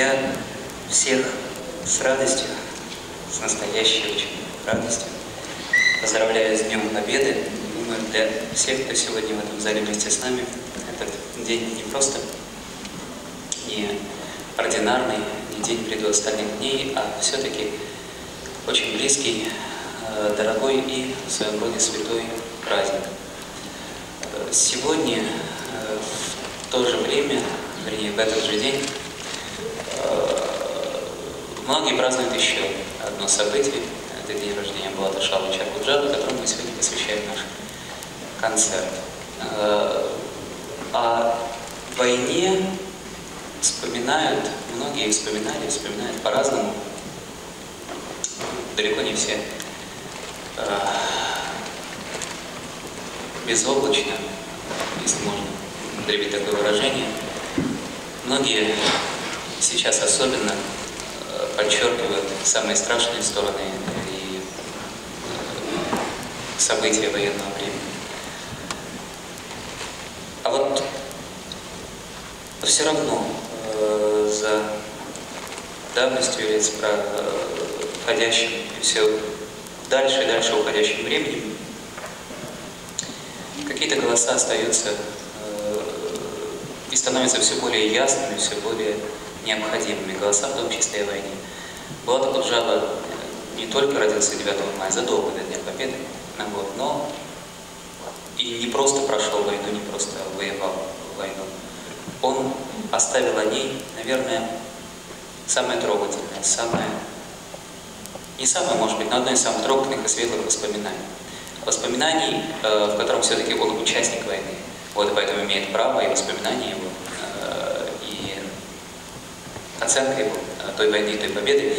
Я всех с радостью, с настоящей очень радостью поздравляю с Днем Победы. Думаю, для всех, кто сегодня в этом зале вместе с нами, этот день не просто не ординарный, не день в ряду остальных дней, а все-таки очень близкий, э, дорогой и в своем роде святой праздник. Э, Сегодня, э, в то же время, вернее, в этот же день, э, многие празднуют еще одно событие. Это день рождения Булата Шалыча Куджава, которому мы сегодня посвящаем наш концерт. Э, О войне вспоминают, многие вспоминали, вспоминают по-разному. Далеко не все э, безоблачно, если можно употребить такое выражение. Многие сейчас особенно э, подчеркивают самые страшные стороны и э, события военного времени. А вот все равно э, за давностью лет с проходящим и все дальше и дальше уходящим временем какие-то голоса остаются э, и становятся все более ясными, все более необходимыми. Голоса в том числе и о войне. Булат Акуджава не только родился 9 мая, задолго до Дня Победы, год, но и не просто прошел войну, не просто воевал войну. Он оставил о ней, наверное, самое трогательное, самое, не самое, может быть, но одно из самых трогательных и светлых воспоминаний. Воспоминаний, э, в котором все-таки он участник войны. Вот и поэтому имеет право и воспоминания его, э, и оценка его э, той войны той победы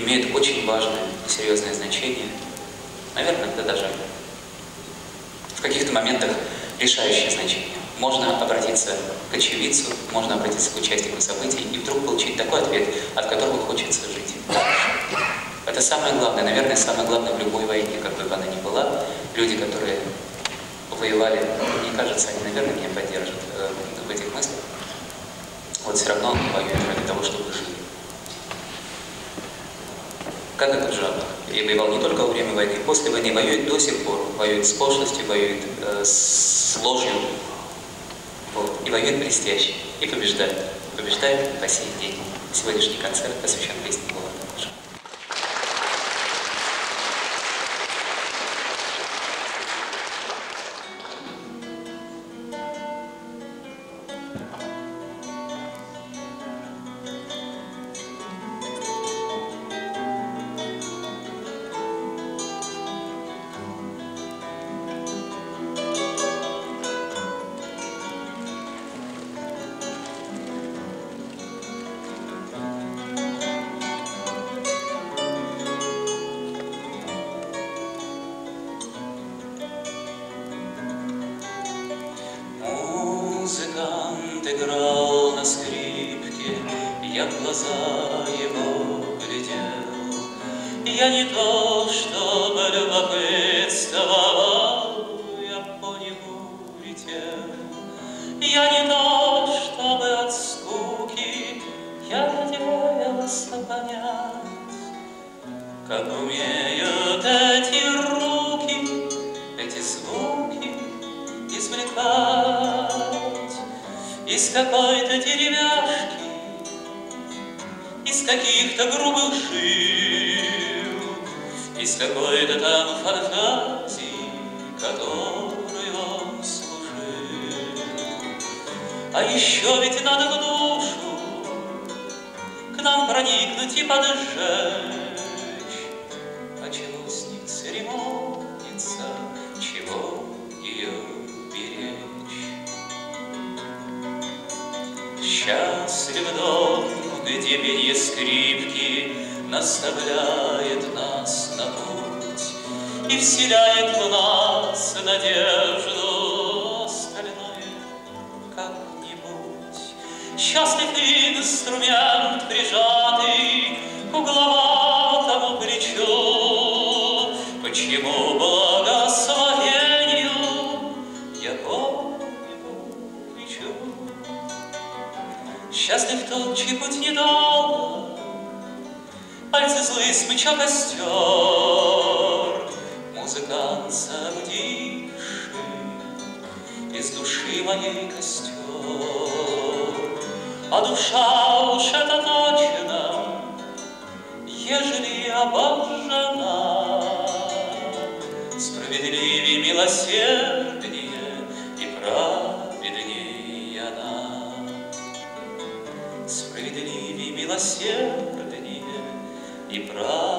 имеет очень важное и серьезное значение. Наверное, это даже в каких-то моментах решающее значение. Можно обратиться к очевидцу, можно обратиться к участнику событий и вдруг получить такой ответ, от которого хочется жить. Это самое главное, наверное, самое главное в любой войне, какой бы она ни была. Люди, которые воевали, мне кажется, они, наверное, меня поддержат э, в этих мыслях. Вот все равно воюют ради того, чтобы жить. Как это жаба? И воевал не только во время войны, после войны воюет до сих пор. Воюет с пошлостью, воюет э, с ложью. Вот. И воюет блестяще. И побеждает. Побеждает по сей день. Сегодняшний концерт посвящен песне справедливее, милосерднее и праведнее она. Справедливее, милосерднее и праведнее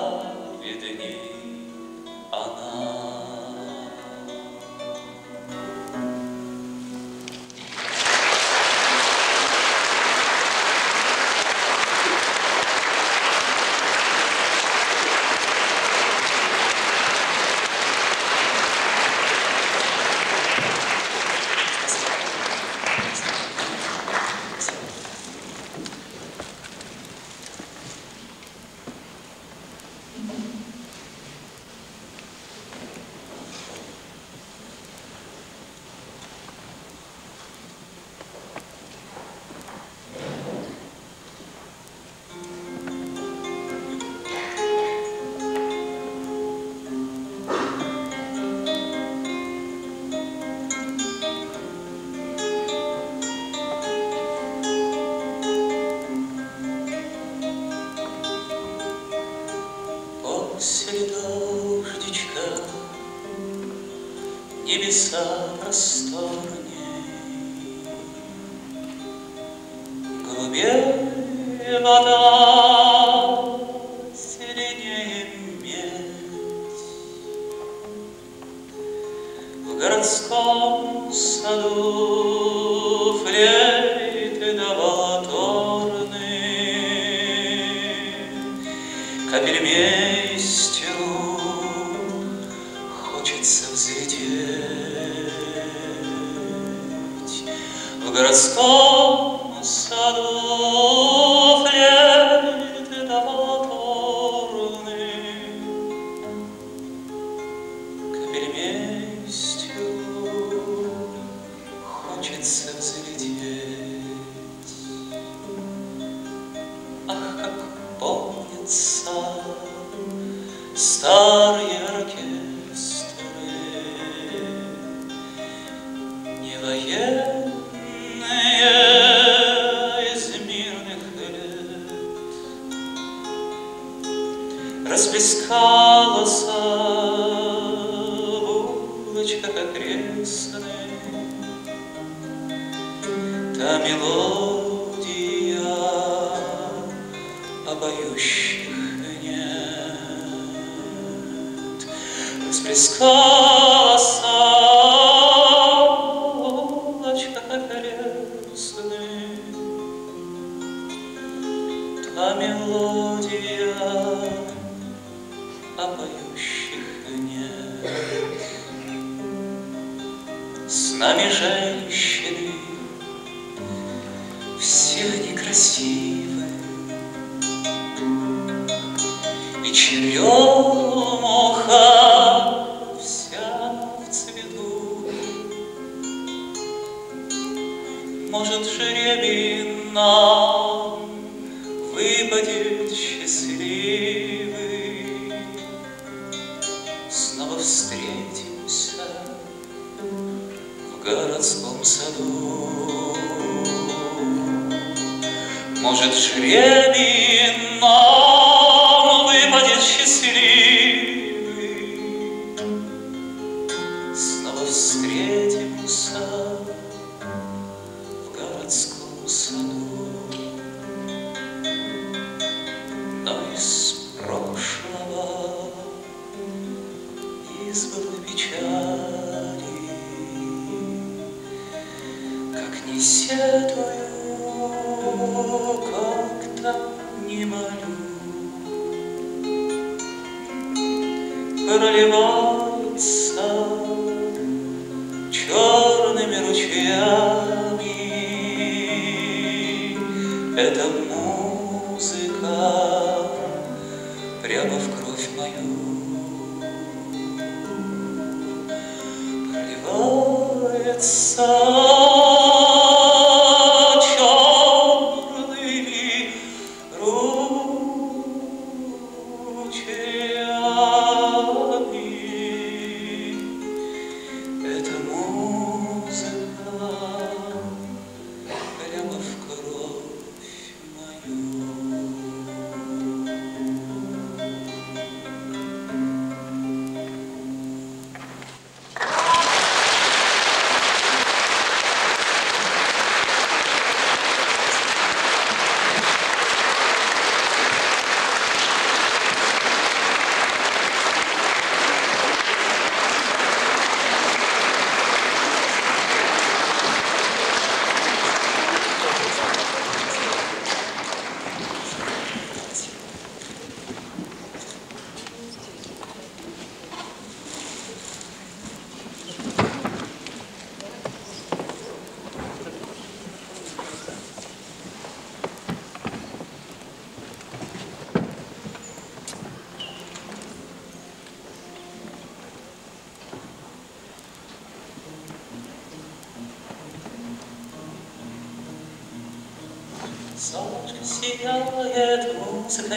sadu Może drzwi inna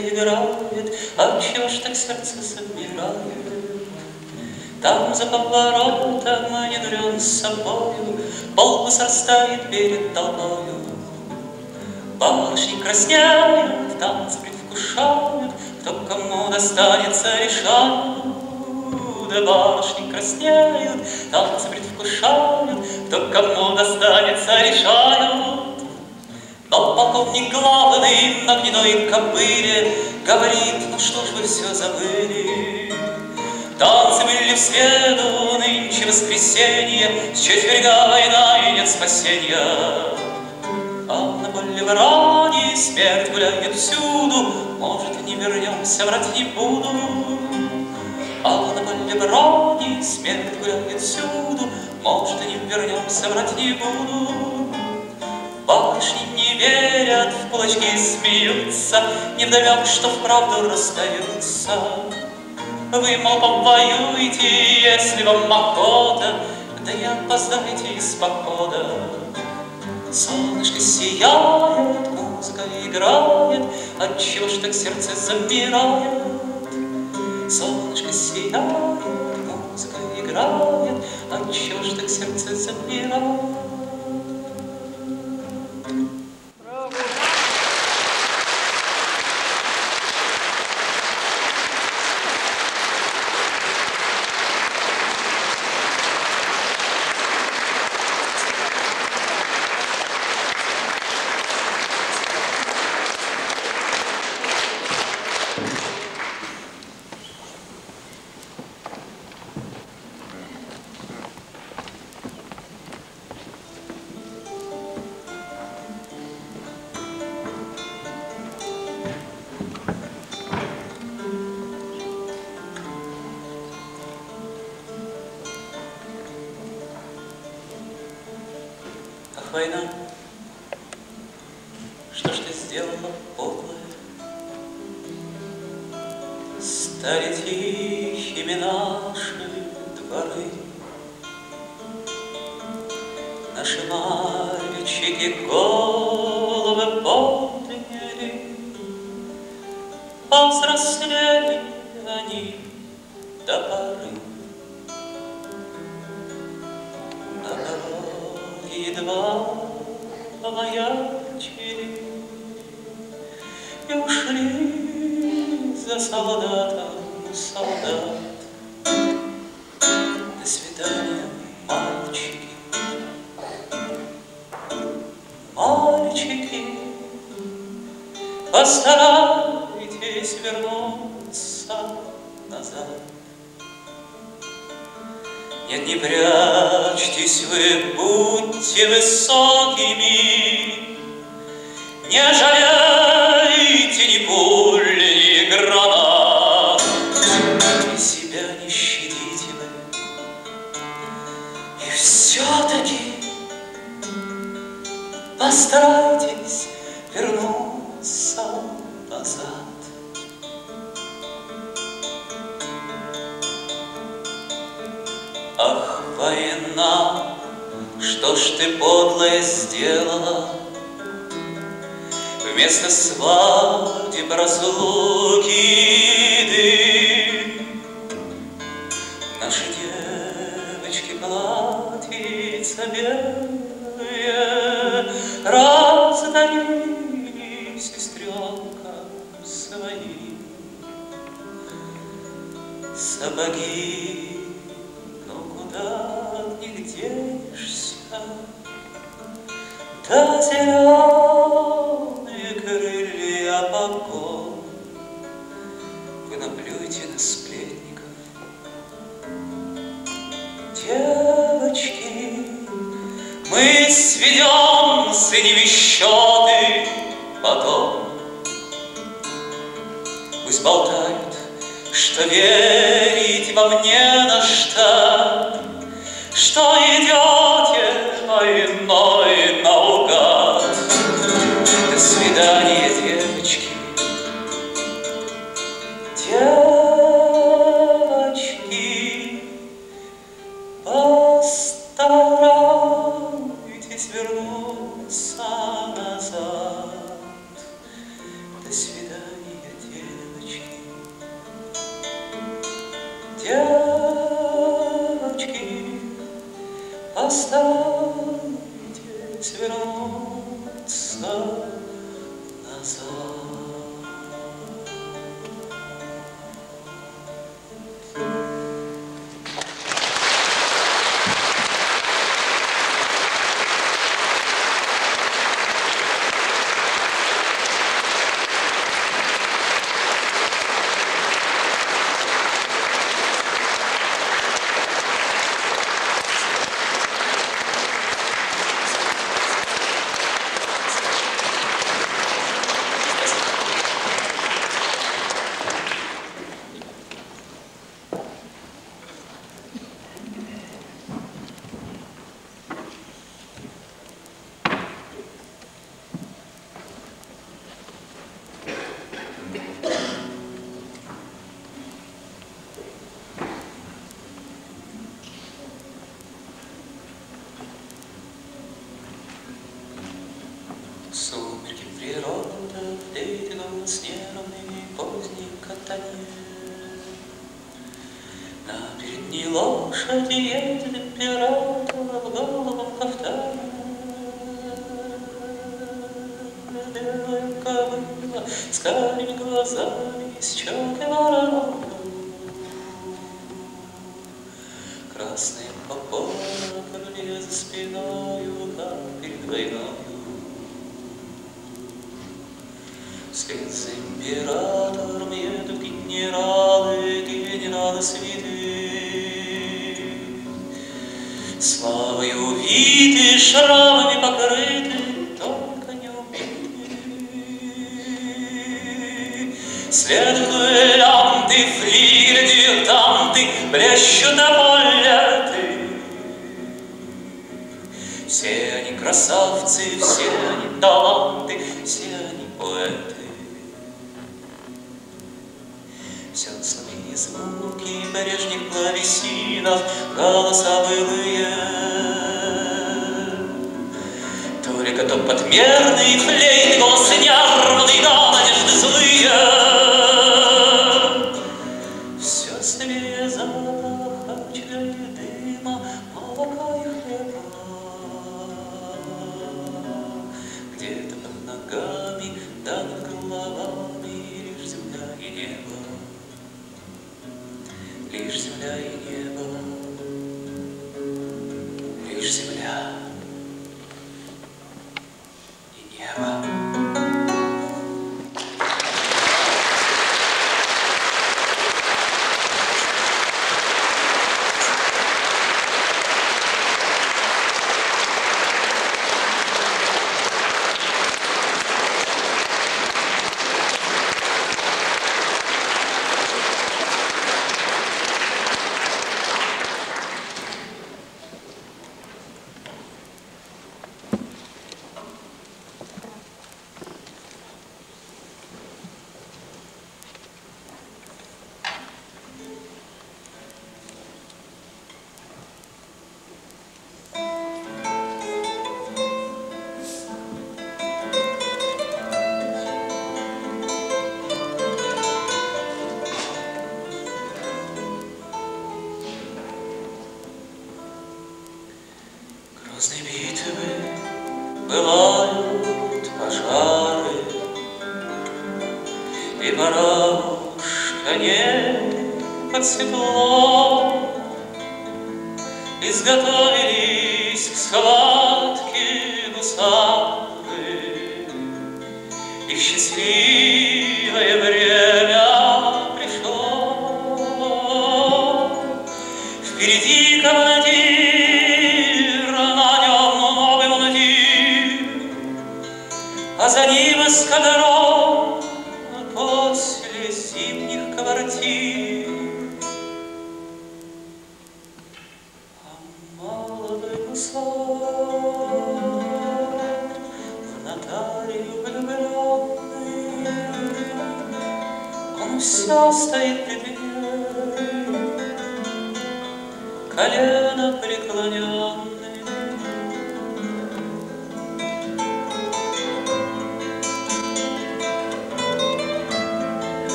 играет, Отчего ж так сердце замирает? Там за поворотом недурен с собою, Полк срастает перед толпою. Барышни краснеют, танцы предвкушают, Кто кому достанется, решают. Да барышни краснеют, танцы предвкушают, Кто кому достанется, решают. Гнедой кобыле Говорит, ну что ж вы все забыли? Танцы были в среду, нынче воскресенье, С четверга война и нет спасения. А на Боливаране смерть гуляет всюду, Может, не вернемся, врать не буду. А на Боливаране смерть гуляет всюду, Может, не вернемся, врать не буду. Барышни не верят, в кулачки смеются, Не вдомек, что вправду расстаются. Вы, мол, повоюете, если вам охота, Да не опоздайте из похода. Солнышко сияет, музыка играет, Отчего ж так сердце замирает? Солнышко сияет, музыка играет, Отчего ж так сердце замирает?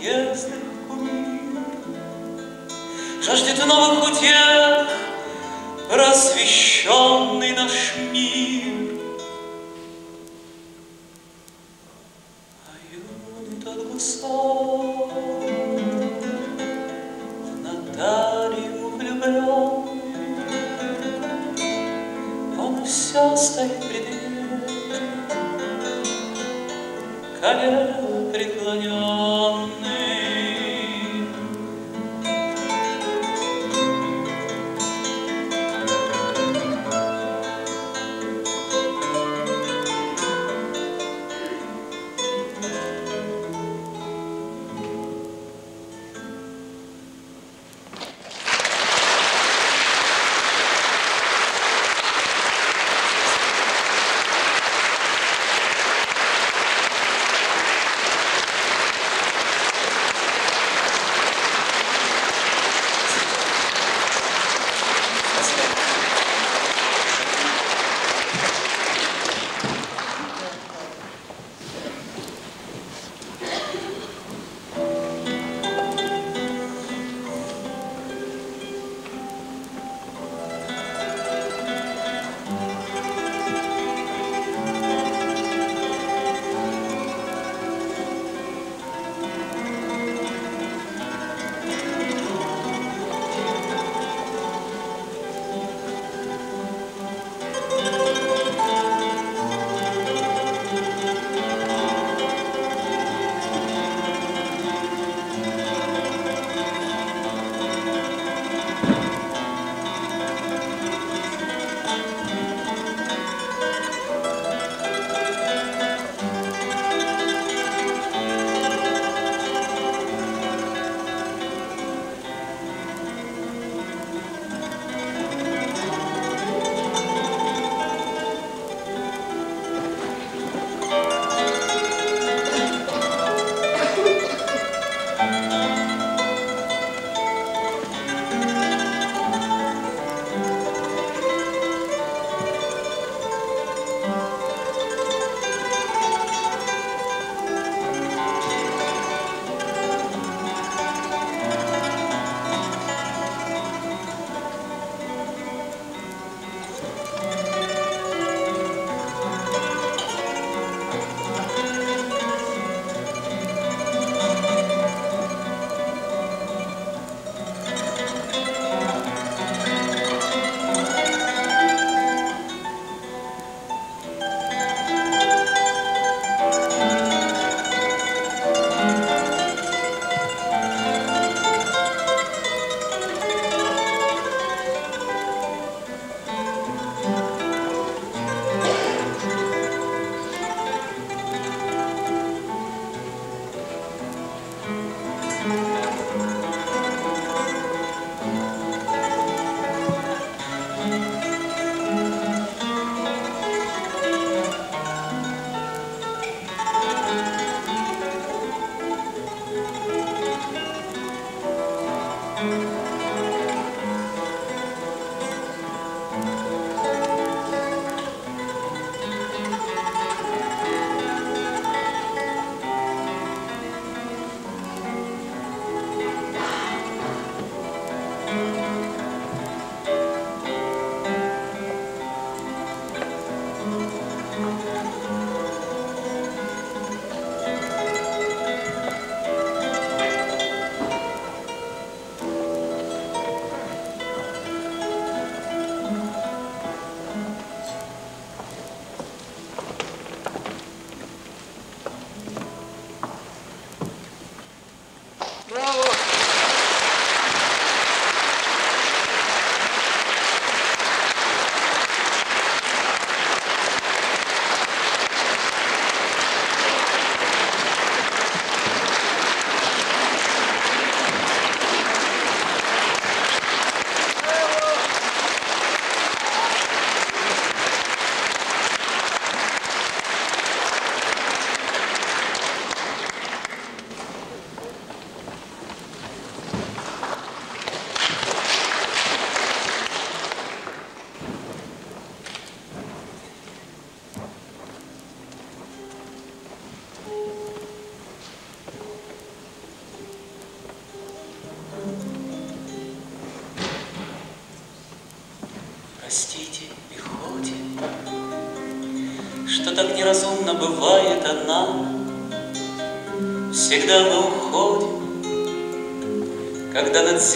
если умею. Жаждет новых утех просвещенный наш мир. А юный тот гусок в Наталью влюблен, он все стоит пред ним, колено преклонен.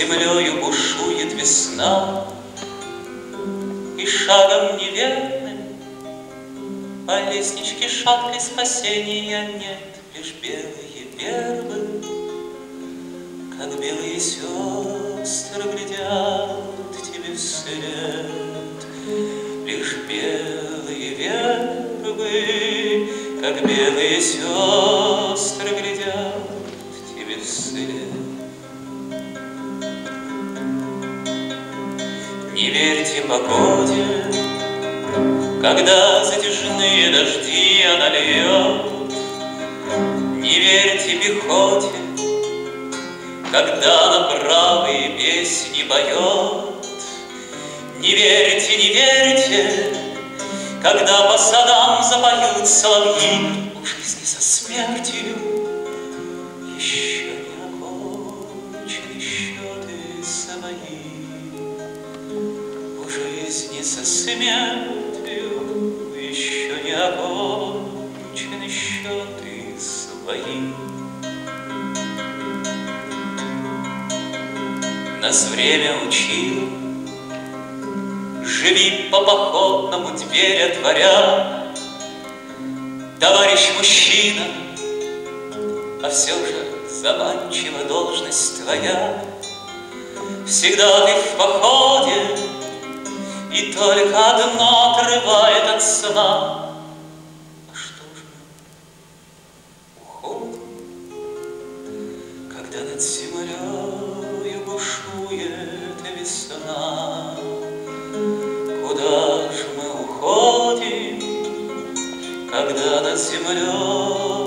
землею бушует весна, И шагом неверным по лестничке шаткой спасения когда над землей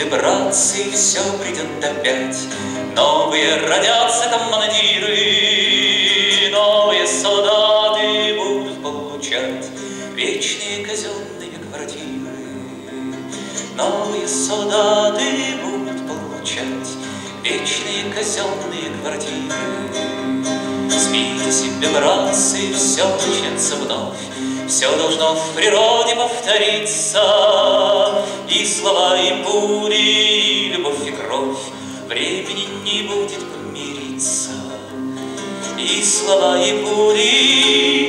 Братцы, все придет опять, Новые родятся командиры, Новые солдаты будут получать Вечные казенные квартиры. Новые солдаты будут получать Вечные казенные квартиры. Спите себе, братцы, все начнется вновь, Все должно в природе повториться, И слова, и пули, и любовь, и кровь, Времени не будет помириться. И слова, и пули,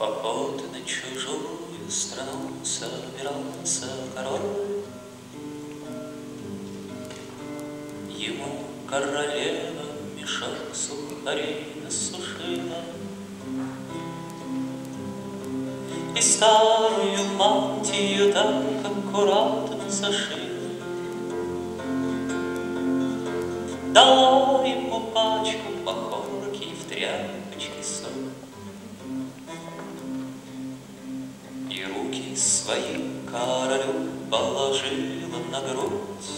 поход на чужую страну собирался король. Ему королева мешок сухарей насушила И старую мантию так аккуратно зашила. Дала ему пачку положила на грудь.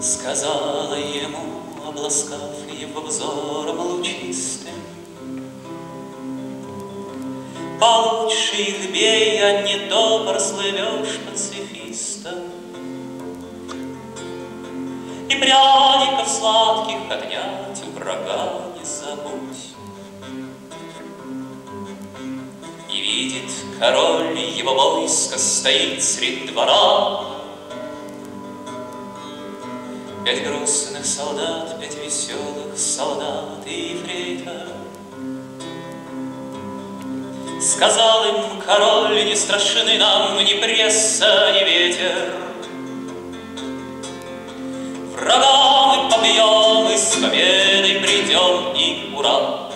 Сказала ему, обласкав его взором лучистым, Получше их бей, а не то прослывешь пацифистом. И пряников сладких отнять у врага не забудь. И видит король, его войско стоит средь двора. Пять грустных солдат, пять веселых солдат и фрейтор. Сказал им король, не страшны нам ни пресса, ни ветер. Врага мы побьем и с победой придем, и ура!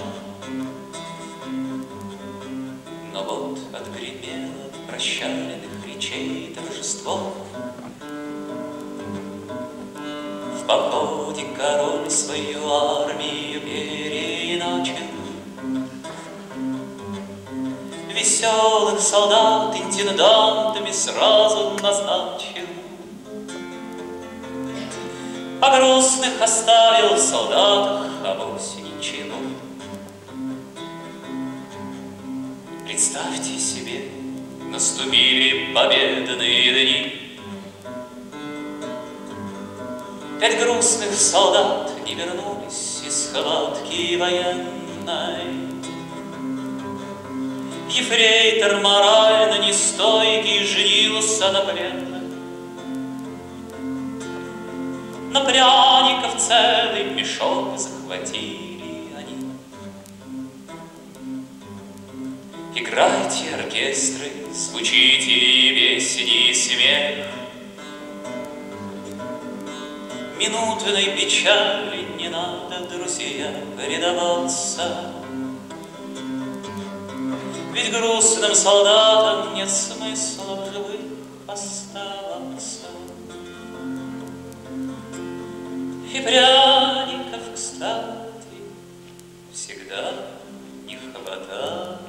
Но вот прощальных речей торжество. В походе король свою армию переиначил. Веселых солдат интендантами сразу назначил. А грустных оставил в солдатах, а вовсе ничего. Представьте себе, наступили победные дни. Пять грустных солдат не вернулись из схватки военной. Ефрейтор морально нестойкий женился на пленных. На пряников целый мешок захватили Играйте оркестры, звучите песни и смех. Минутной печали не надо, друзья, предаваться. Ведь грустным солдатам нет смысла в живых оставаться. И пряников, кстати, всегда не хватает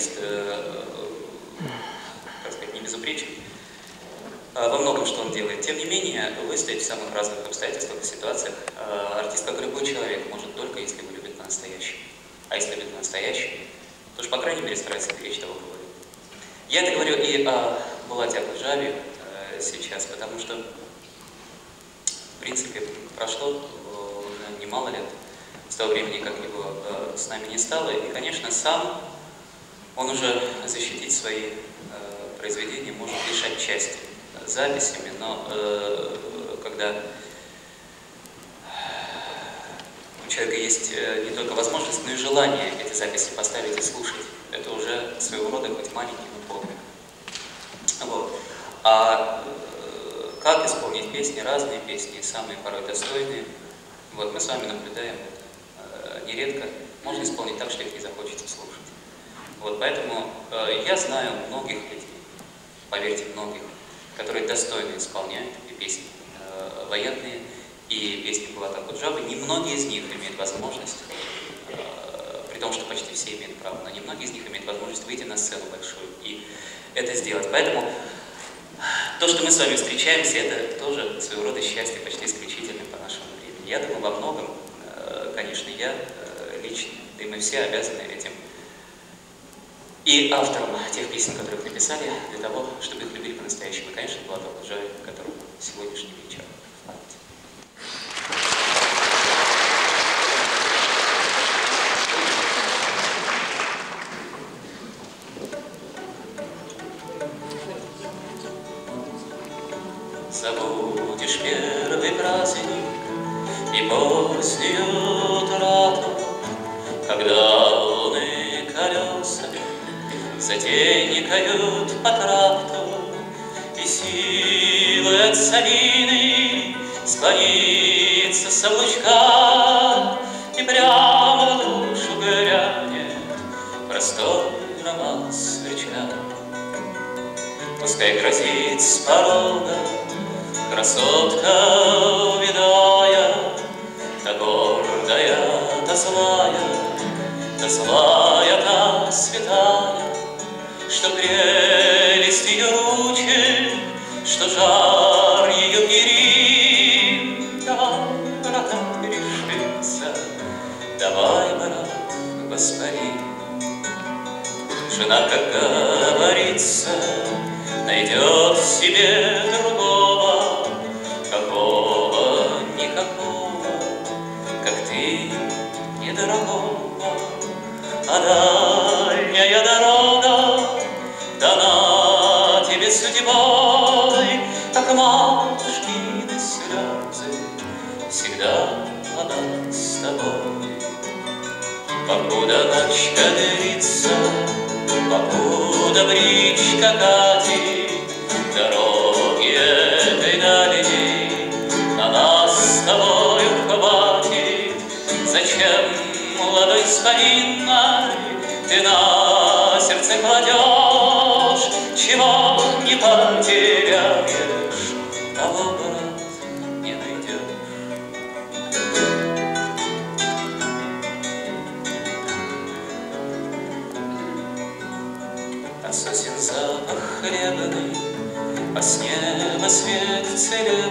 всякий артист, э, сказать, не безупречен э, во многом, что он делает. Тем не менее, выстоять в самых разных обстоятельствах и ситуациях э, артист, как любой человек, может только если его любит по-настоящему. А если любит по-настоящему, то уж, по крайней мере, старается беречь того, кого любит. Я это говорю и о Булате Акуджаве сейчас, потому что, в принципе, прошло немало лет с того времени, как его с нами не стало. И, конечно, сам он уже защитить свои э, произведения может лишь отчасти записями, но э, когда у человека есть э, не только возможность, но и желание эти записи поставить и слушать, это уже своего рода хоть маленький, но подвиг. Вот. А э, как исполнить песни, разные песни, самые порой достойные, вот мы с вами наблюдаем нередко можно исполнить так, что их не захочется слушать. Вот, поэтому э, я знаю многих людей, поверьте, многих, которые достойно исполняют песни э, военные, и песни Булата Куджавы. Немногие из них имеют возможность, э, при том, что почти все имеют право, но немногие из них имеют возможность выйти на сцену большую и это сделать. Поэтому то, что мы с вами встречаемся, это тоже своего рода счастье почти исключительно по нашему времени. Я думаю, во многом конечно, я э, лично, да и мы все обязаны этим и авторам тех песен, которых написали, для того, чтобы их любили по-настоящему. Конечно, Платон Лужаев, которому сегодняшний вечер Забудешь say to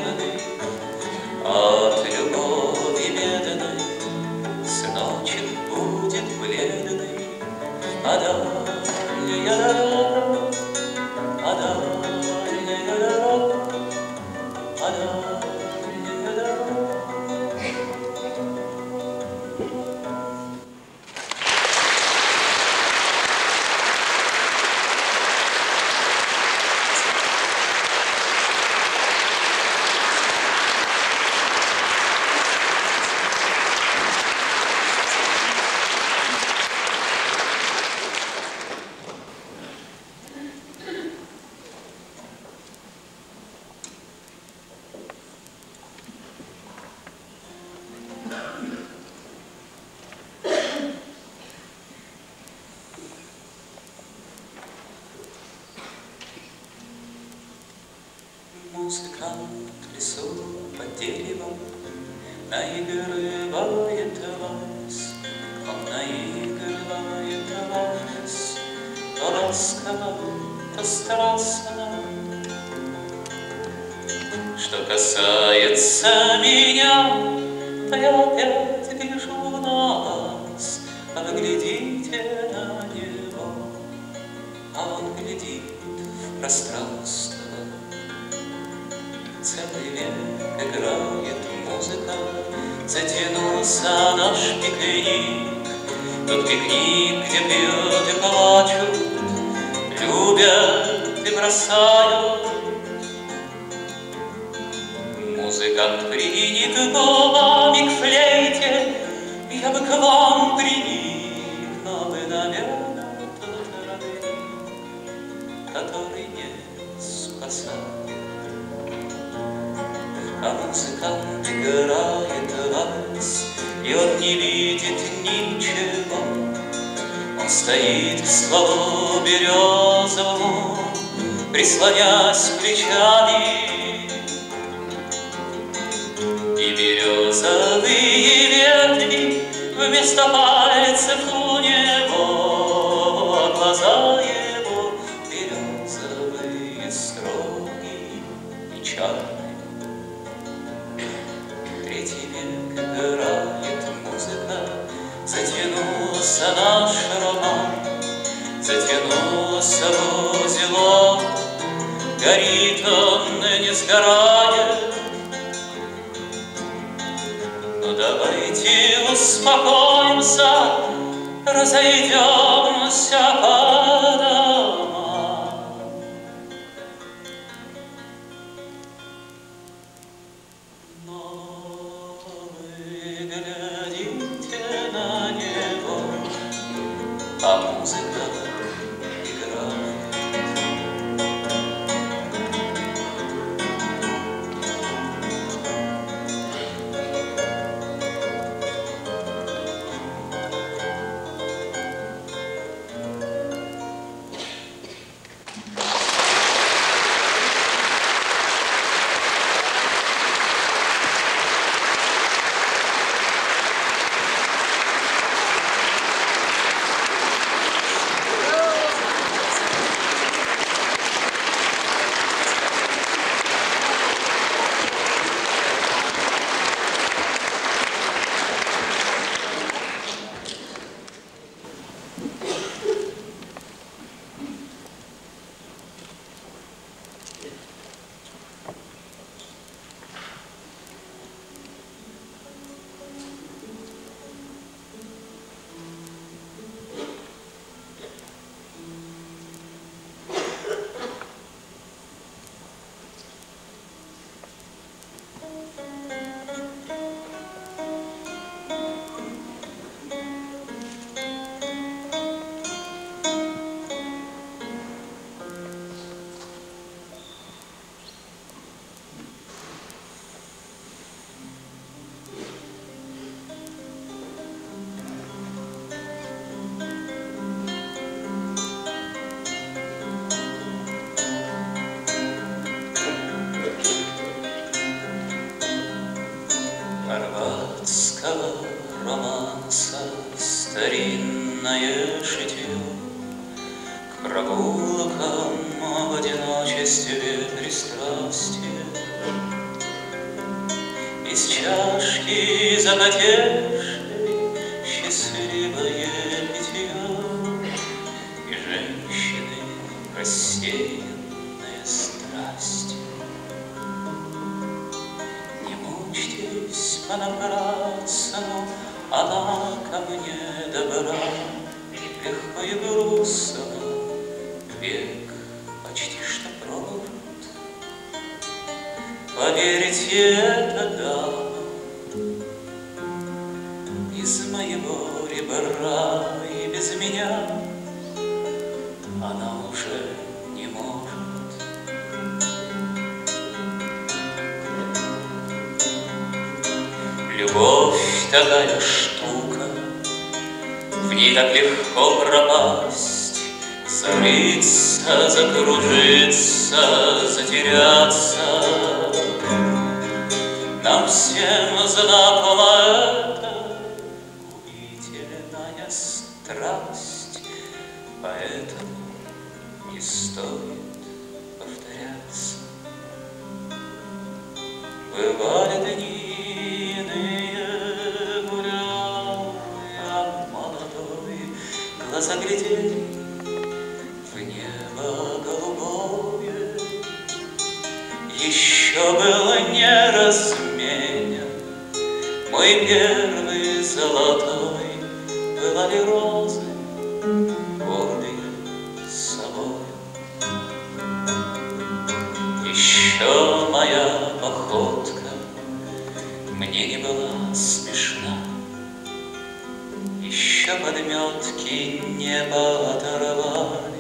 неба оторвались,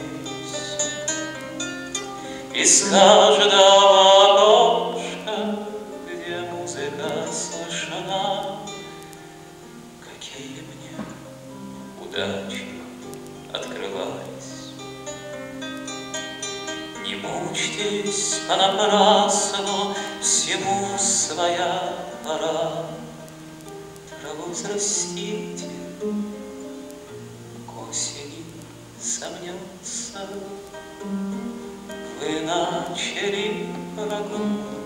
И с каждого ложка, где музыка слышна, Какие мне удачи открывались. Не мучьтесь понапрасну, всему своя пора, Траву взрастите, сомнется. Вы начали прогулку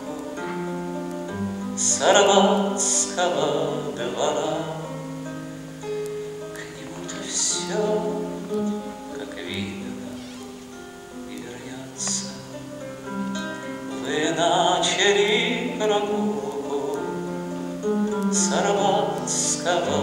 с Арбатского двора. К нему-то все, как видно, вернется. Вы начали прогулку с Арбатского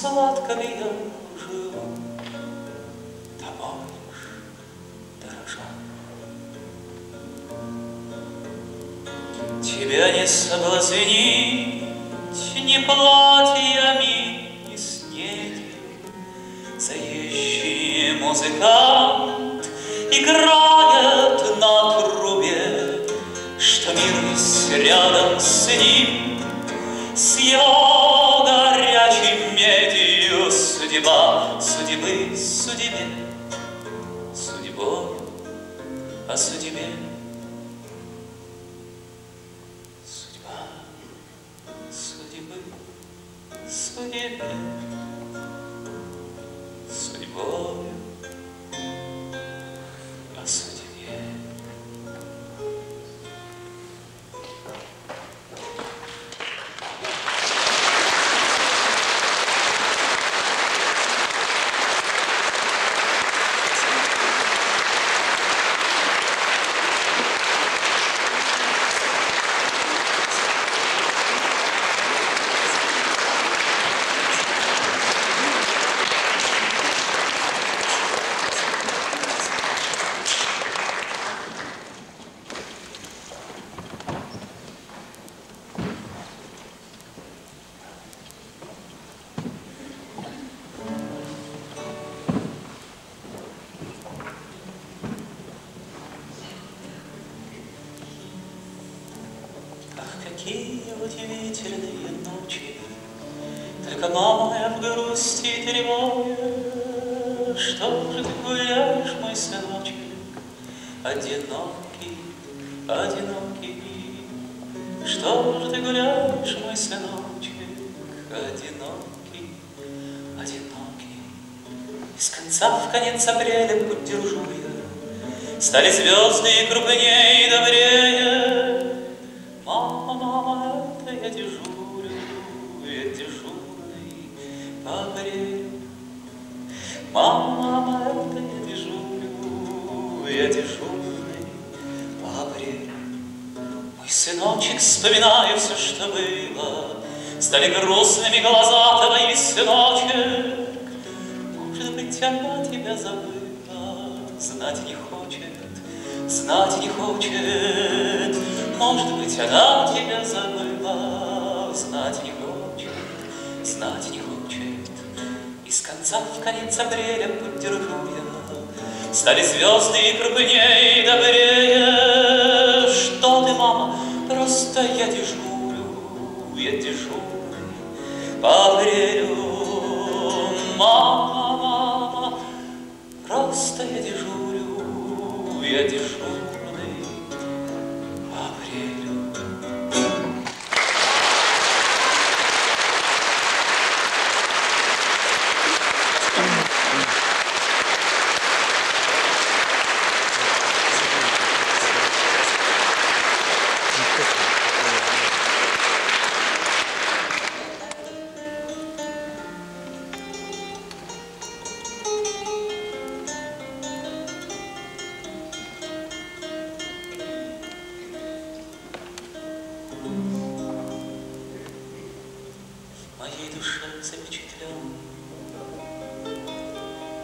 сладками я живу, тобой лишь дорожа. Тебя не соблазнить ни платьями, ни снеги, Заезжий музыкант играет на трубе, Что мир рядом с ним, с его медью судьба, судьбы, судьбе, судьбою о а судьбе. Судьба, судьбы, судьбе, судьбою.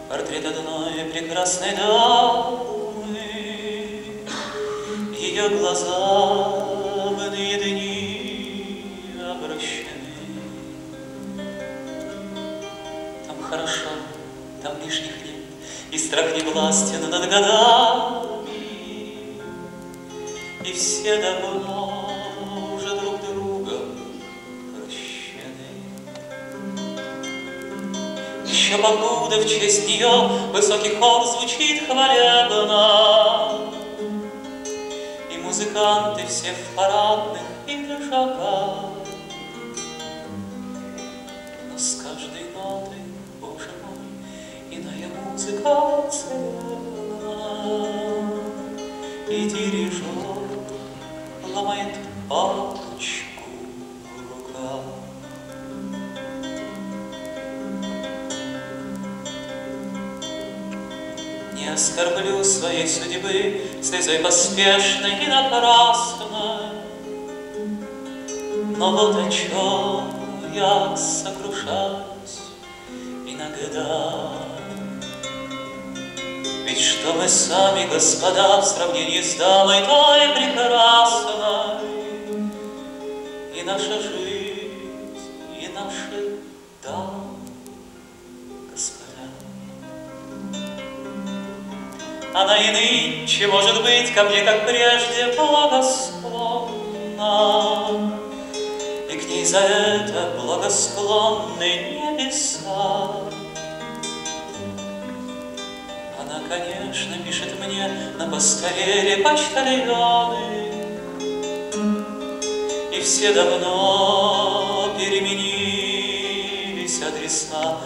портрет одной прекрасной дамы, ее глаза в иные дни обращены. Там хорошо, там лишних нет, и страх не властен над годами, и все довольны. еще покуда в честь нее Высокий хор звучит хвалебно. И музыканты все в парадных своей судьбы слезой поспешной и напрасной. Но вот о чем я сокрушаюсь иногда. Ведь что мы сами, господа, в сравнении с дамой той прекрасной, И наша жизнь, Она и нынче, может быть, ко мне, как прежде, благосклонна, И к ней за это благосклонны небеса. конечно, пишет мне на постарере почтальоны. И все давно переменились адреса.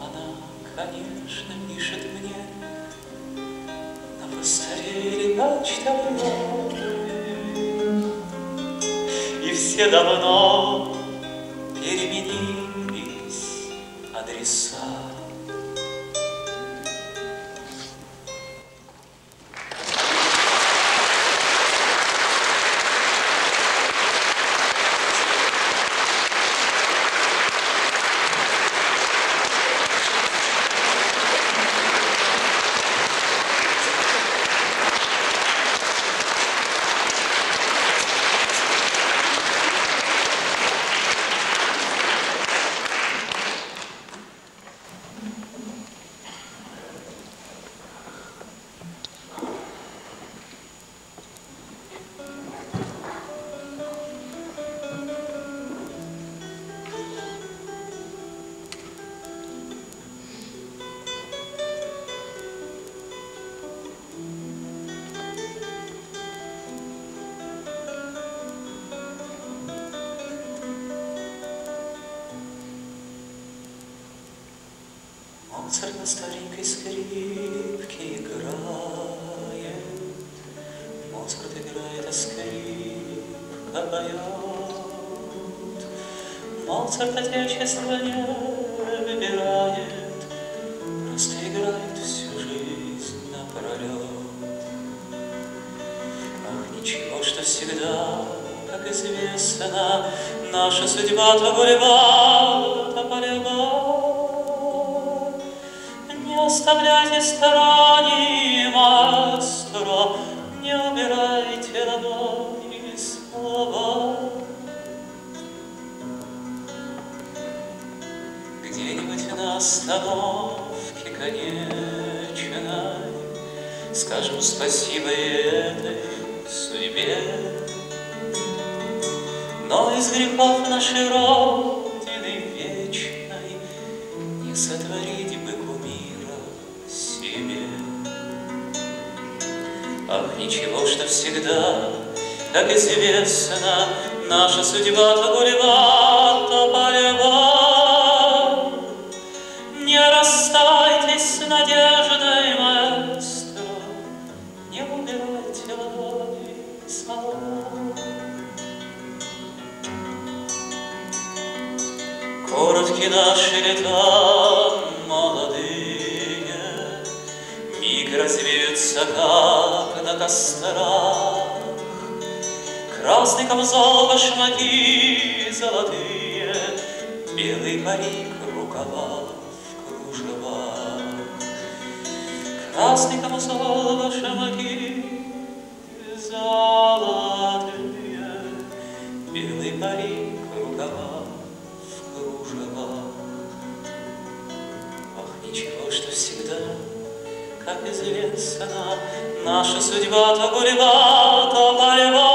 Она, конечно, постарере почтальоны. И все давно переменились адреса. Поет. Моцарт отечество не выбирает, Просто играет всю жизнь напролет. Ах, ничего, что всегда, как известно, Наша судьба-то гулева-то полева оставляйте сторони, Остановке конечной Скажем спасибо этой судьбе. Но из грехов нашей Родины вечной Не сотворить бы Ах, ничего, что всегда, как известно, Наша судьба-то гулева, надеждой, маэстро, Не убирайте ладони слова. Короткие наши лета молодые, Миг развеются, как на кострах. Красный камзол, башмаки золотые, Белый парик, как известно, наша судьба-то гулева, то полева.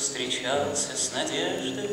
Встречался с надеждой,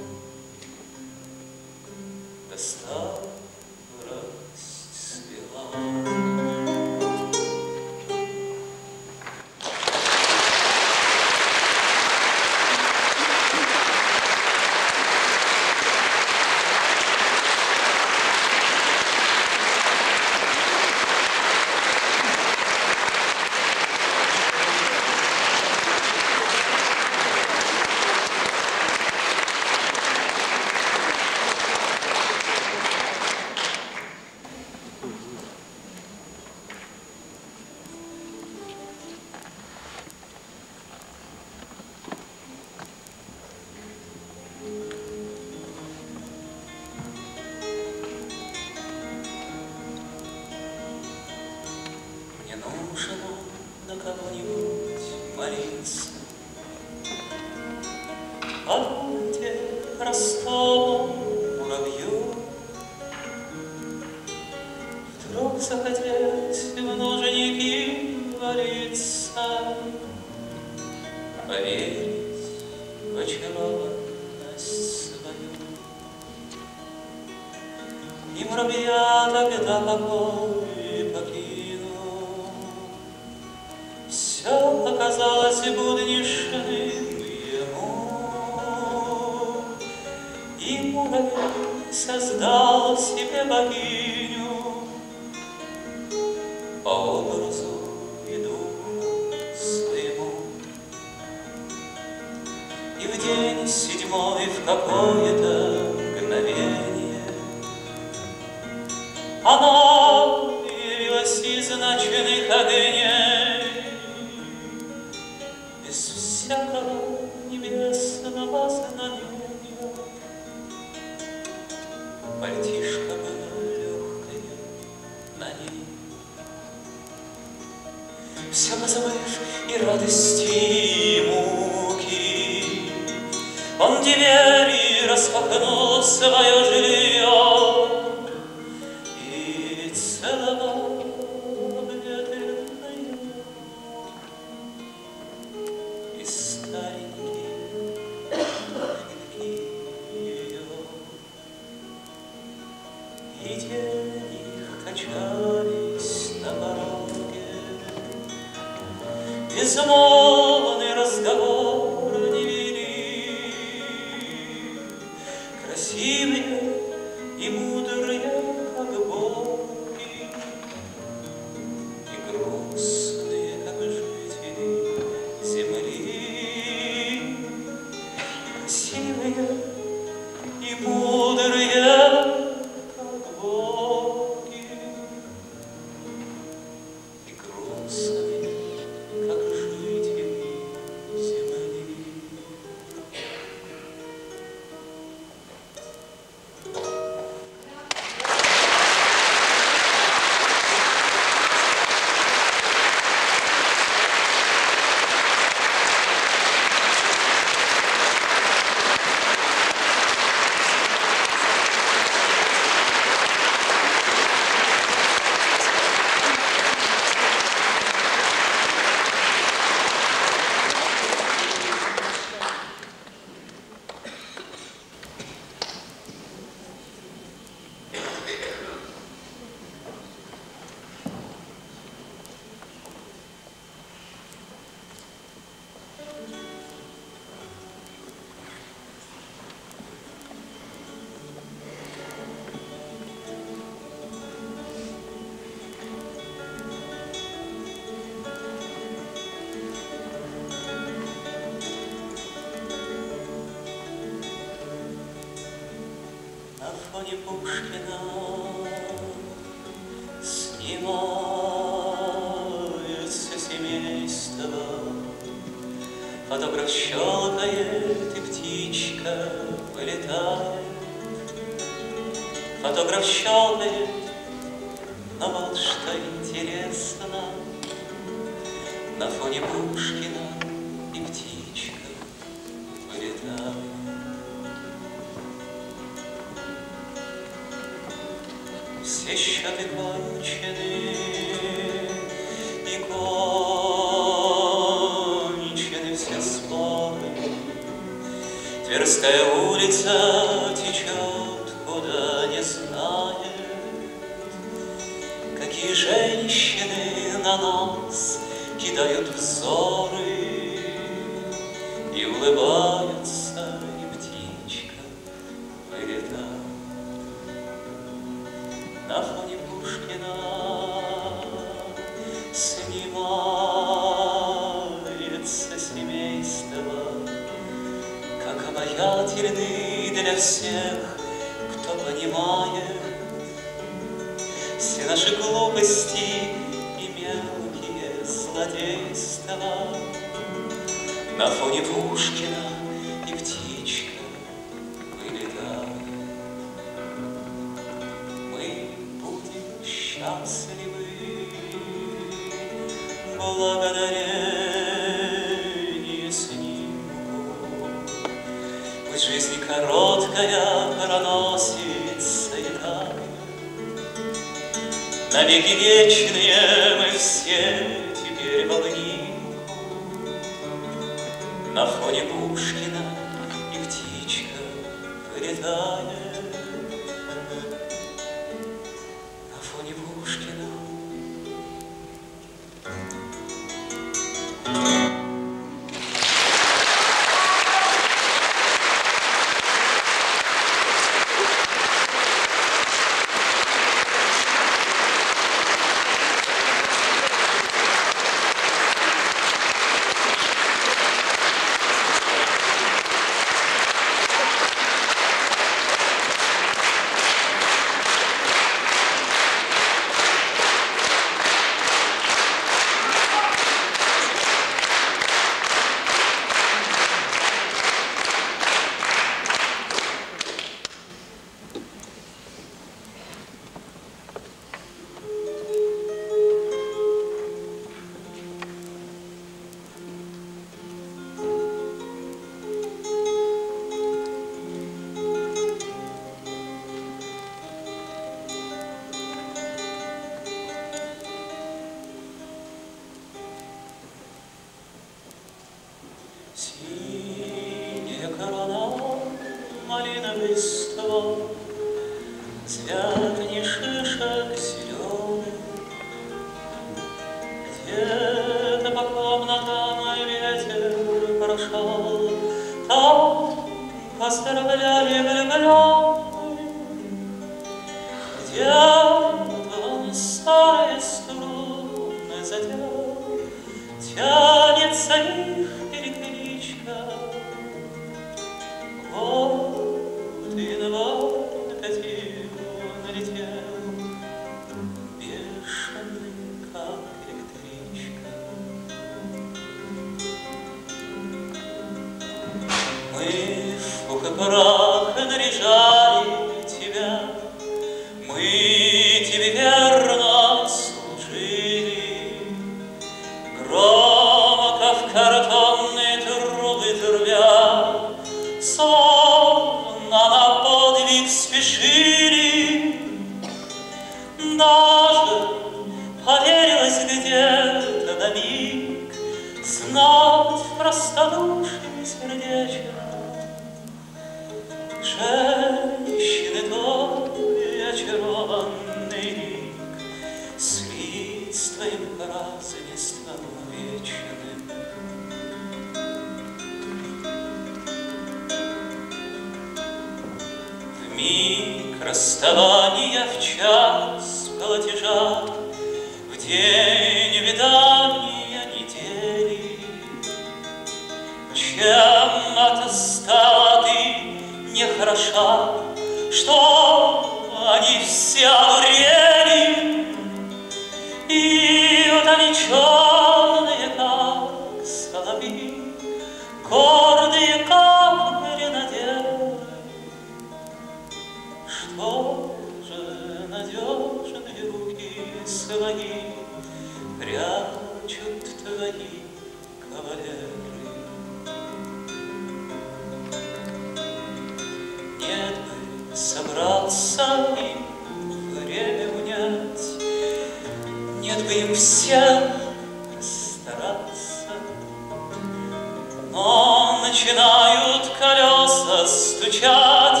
начинают колеса стучать,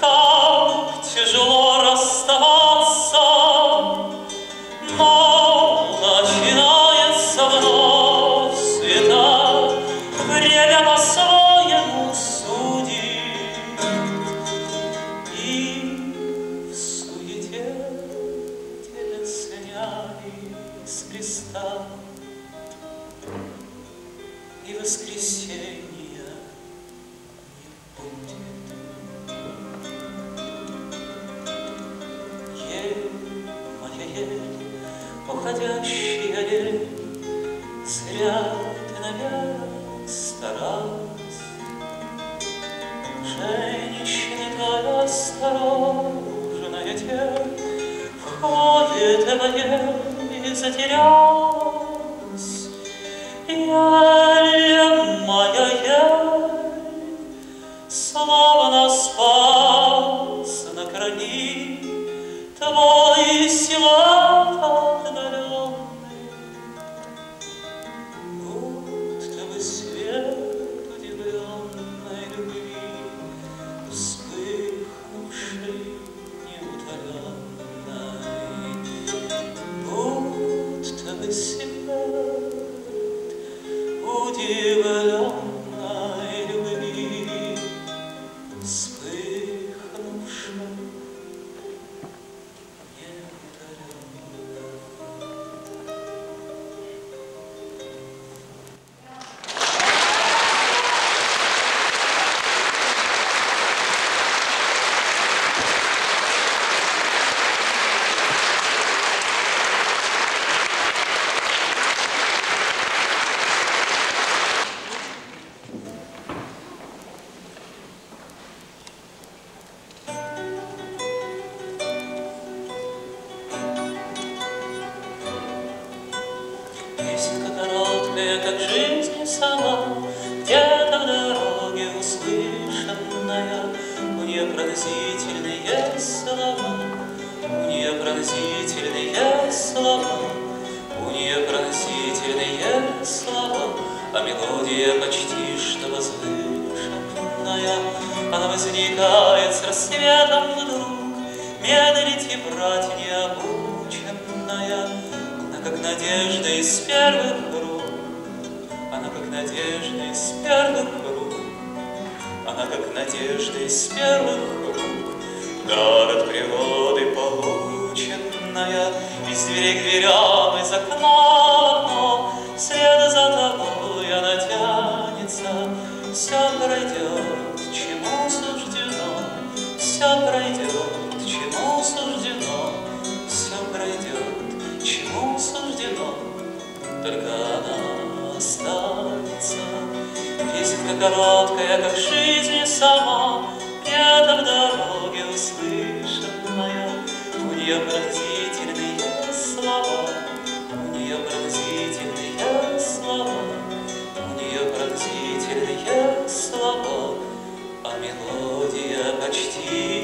Как тяжело расставаться. Но мелодия почти.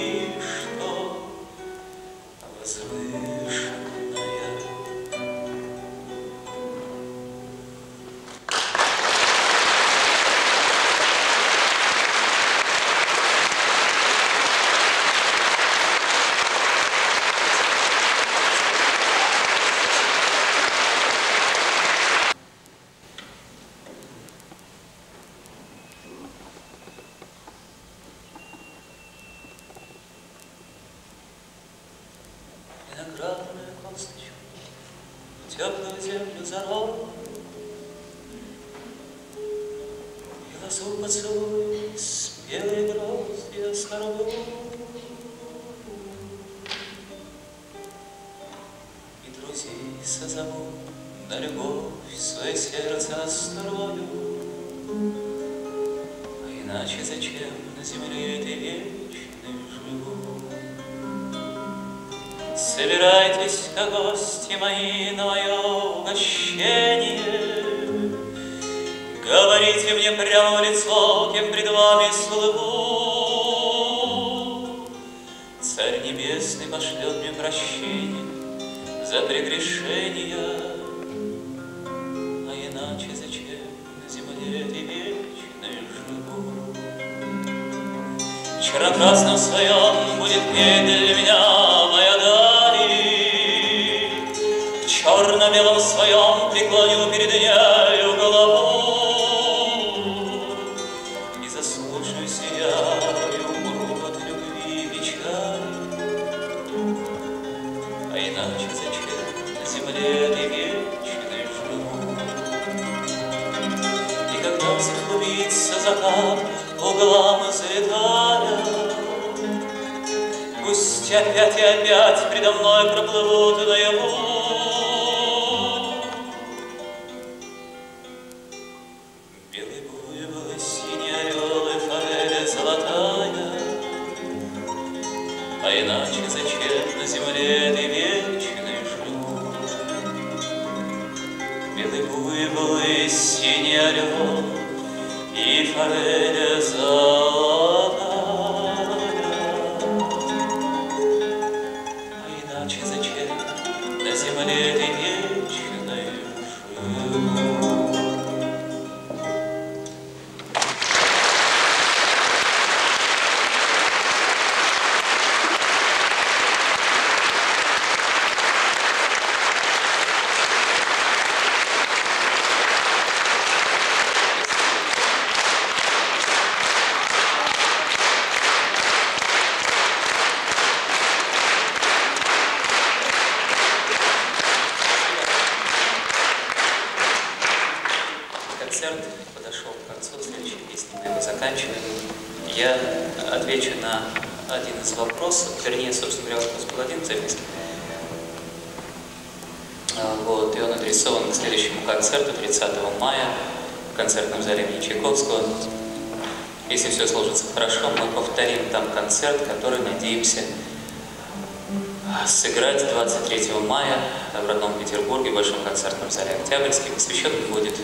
сыграть 23 мая в родном Петербурге в Большом концертном зале «Октябрьский». Посвящен будет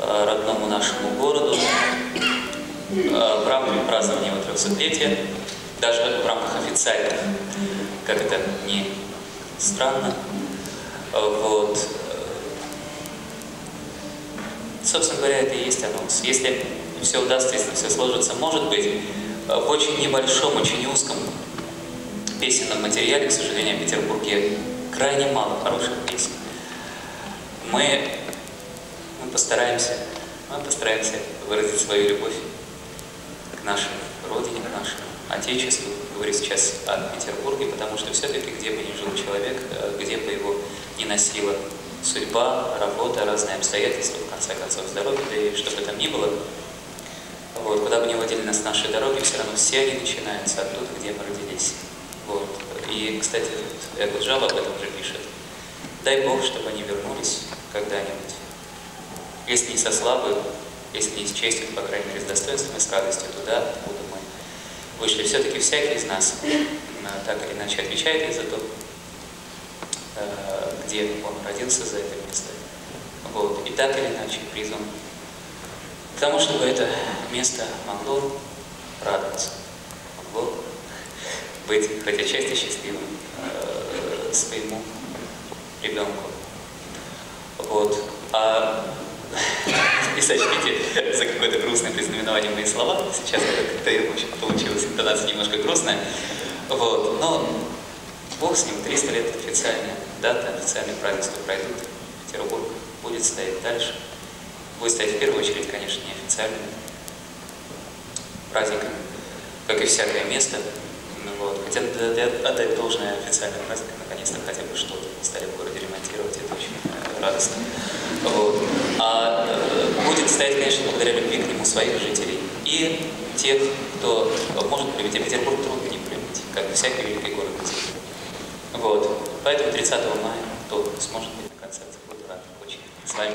э, родному нашему городу э, в рамках празднования его 300-летия, даже в рамках официальных, как это не странно. Вот. Собственно говоря, это и есть анонс. Если все удастся, если все сложится, может быть, в очень небольшом, очень узком песенном материале, к сожалению, в Петербурге крайне мало хороших песен. Мы, мы постараемся, мы постараемся выразить свою любовь к нашей родине, к нашему отечеству. Говорю сейчас о Петербурге, потому что все-таки где бы ни жил человек, э, где бы его ни носила судьба, работа, разные обстоятельства, в конце концов, здоровье, да и что бы там ни было, вот, куда бы ни водили нас наши дороги, все равно все они начинаются оттуда, где мы родились. Вот. И, кстати, Эго Джал об этом же пишет. Дай Бог, чтобы они вернулись когда-нибудь. Если не со славой, если не с честью, по крайней мере, с достоинством и с радостью туда, откуда мы вышли. Все-таки всякий из нас так или иначе отвечает за то, э, где он родился за это место. Вот. И так или иначе призван к тому, чтобы это место могло радоваться, могло быть хоть отчасти счастливым э, своему ребенку. Вот. А не сочтите за какое-то грустное признаменование мои слова. Сейчас как-то получилась интонация немножко грустная. Вот. Но Бог с ним, 300 лет официальная дата, официальные празднества пройдут. Петербург будет стоять дальше будет стоять в первую очередь, конечно, неофициальным праздником, как и всякое место. Ну, вот. Хотя отдать должное официальным праздникам, наконец-то хотя бы что-то стали в городе ремонтировать, это очень э, радостно. Вот. А э, будет стоять, конечно, благодаря любви к нему своих жителей и тех, кто может полюбить. А Петербург трудно не полюбить, как всякий великий город. Вот. Поэтому 30 мая, кто сможет быть на концерте, буду рад очень с вами.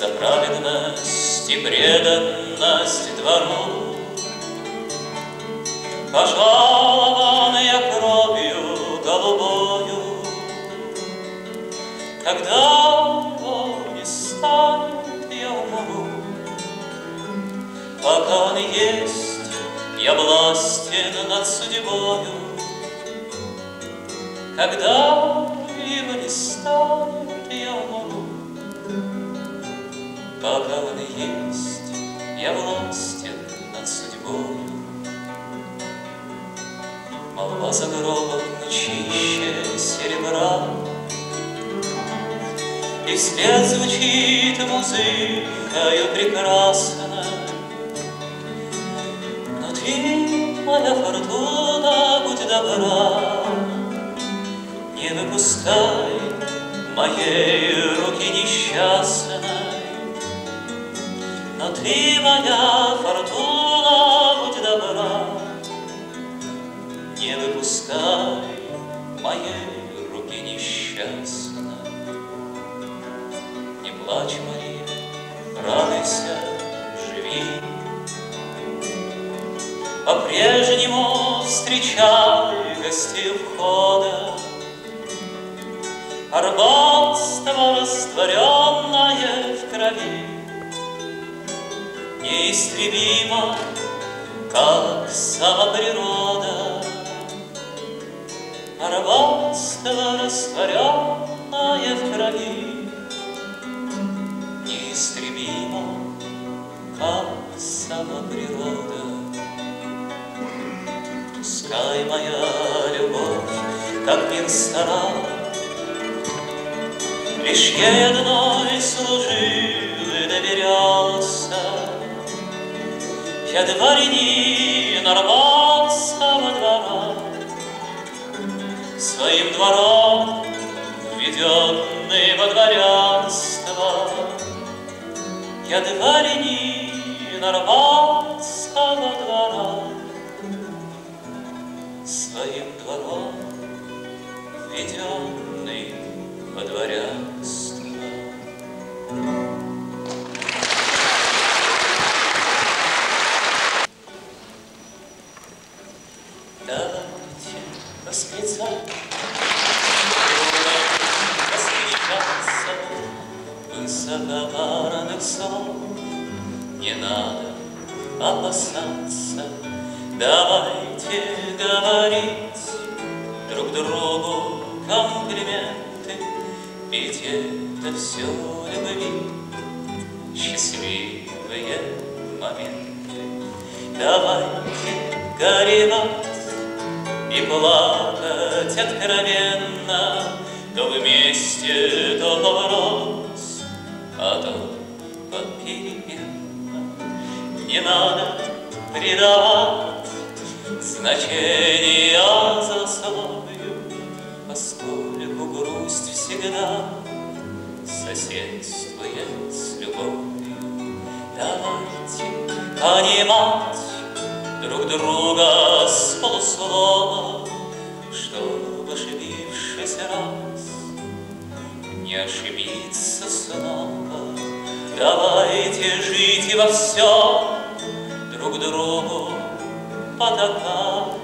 за праведность и преданность двору. Пожалованная кровью голубою, Когда его не станет, я умру. Пока он есть, я властен над судьбою, Когда его не станет, я умру. Пока поганый есть, я властен над судьбой. Молва за гробом чище серебра, И вслед звучит музыкою прекрасно. Но ты, моя фортуна, будь добра, Не выпускай моей руки несчастной, ты моя фортуна, будь добра, Не выпускай моей руки несчастно, Не плачь, Мария, радуйся, живи. По-прежнему встречай гостей входа, Арбатство растворенное в крови неистребимо, как сама природа. Рванство растворенное в крови, неистребимо, как сама природа. Пускай моя любовь, как мир старал, Лишь ей одной служил и доверялся, я дворянин Арбатского двора, Своим двором, введенный во дворянство. Я дворянин Арбатского двора, Своим двором, введенный во дворянство. Давайте восклицать, восклицаться высокопарных сон. Не надо опасаться, давайте говорить друг другу комплименты, ведь это все любви, счастливые моменты. Давайте горевать, и плакать откровенно, то вместе, то поворот, а то попеременно. Не надо придавать значения заслою, поскольку грусть всегда соседствует с любовью. Давайте понимать, друг друга с полуслова, Чтоб, ошибившись раз, не ошибиться снова. Давайте жить и во всем друг другу потакать.